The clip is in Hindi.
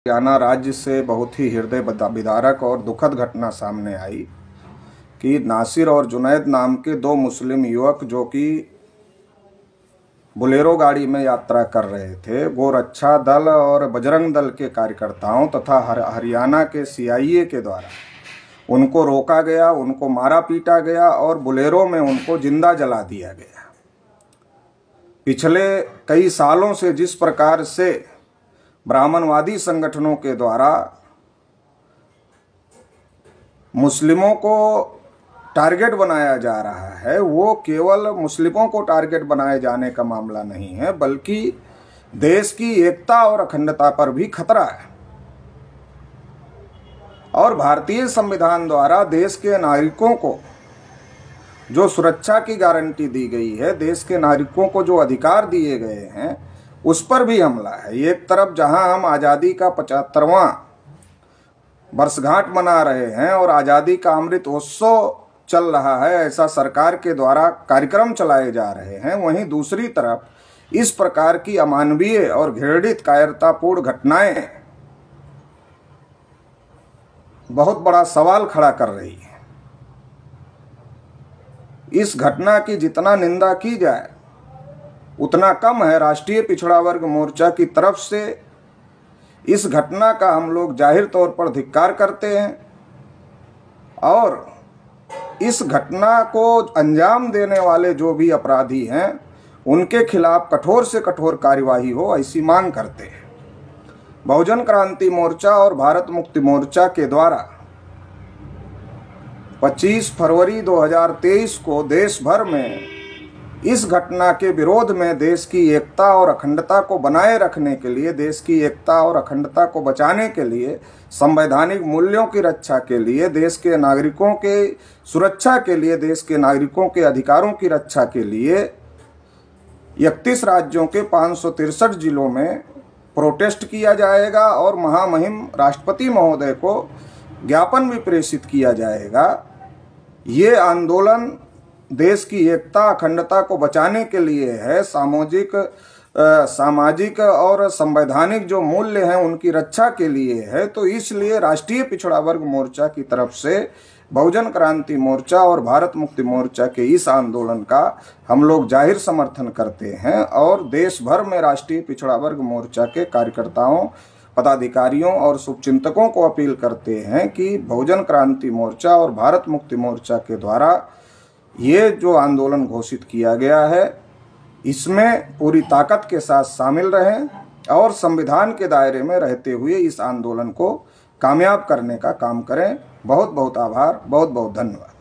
हरियाणा राज्य से बहुत ही हृदय विदारक और दुखद घटना सामने आई कि नासिर और जुनैद नाम के दो मुस्लिम युवक जो कि बुलेरो गाड़ी में यात्रा कर रहे थे, वो रक्षा दल और बजरंग दल के कार्यकर्ताओं तथा हर हरियाणा के सीआईए के द्वारा उनको रोका गया, उनको मारा पीटा गया और बुलेरो में उनको ज़िंदा जला दिया गया। पिछले कई सालों से जिस प्रकार से ब्राह्मणवादी संगठनों के द्वारा मुस्लिमों को टारगेट बनाया जा रहा है। वो केवल मुस्लिमों को टारगेट बनाए जाने का मामला नहीं है, बल्कि देश की एकता और अखंडता पर भी खतरा है। और भारतीय संविधान द्वारा देश के नागरिकों को जो सुरक्षा की गारंटी दी गई है, देश के नागरिकों को जो अधिकार दिए गए हैं उस पर भी हमला है। एक तरफ़ जहाँ हम आज़ादी का पचहत्तरवां वर्षगांठ मना रहे हैं और आज़ादी का अमृत उत्सव चल रहा है, ऐसा सरकार के द्वारा कार्यक्रम चलाए जा रहे हैं, वहीं दूसरी तरफ़ इस प्रकार की अमानवीय और घृणित कायरतापूर्ण घटनाएँ बहुत बड़ा सवाल खड़ा कर रही है। इस घटना की जितना निंदा की जाए उतना कम है राष्ट्रीय पिछड़ा वर्ग मोर्चा की तरफ़ से। इस घटना का हम लोग ज़ाहिर तौर पर धिक्कार करते हैं और इस घटना को अंजाम देने वाले जो भी अपराधी हैं, उनके खिलाफ कठोर से कठोर कार्यवाही हो, ऐसी मांग करते हैं। बहुजन क्रांति मोर्चा और भारत मुक्ति मोर्चा के द्वारा 25 फरवरी 2023 को देश भर में इस घटना के विरोध में देश की एकता और अखंडता को बनाए रखने के लिए, देश की एकता और अखंडता को बचाने के लिए, संवैधानिक मूल्यों की रक्षा के लिए, देश के नागरिकों के सुरक्षा के लिए, देश के नागरिकों के अधिकारों की रक्षा के लिए, इकतीस राज्यों के पाँच जिलों में प्रोटेस्ट किया जाएगा और महामहिम राष्ट्रपति महोदय को ज्ञापन भी प्रेषित किया जाएगा। ये आंदोलन देश की एकता, अखंडता को बचाने के लिए है सामाजिक सामाजिक और संवैधानिक जो मूल्य हैं उनकी रक्षा के लिए है तो इसलिए राष्ट्रीय पिछड़ा वर्ग मोर्चा की तरफ़ से बहुजन क्रांति मोर्चा और भारत मुक्ति मोर्चा के इस आंदोलन का हम लोग ज़ाहिर समर्थन करते हैं और देश भर में राष्ट्रीय पिछड़ा वर्ग मोर्चा के कार्यकर्ताओं, पदाधिकारियों और शुभचिंतकों को अपील करते हैं कि बहुजन क्रांति मोर्चा और भारत मुक्ति मोर्चा के द्वारा ये जो आंदोलन घोषित किया गया है, इसमें पूरी ताकत के साथ शामिल रहें और संविधान के दायरे में रहते हुए इस आंदोलन को कामयाब करने का काम करें। बहुत बहुत आभार बहुत बहुत धन्यवाद।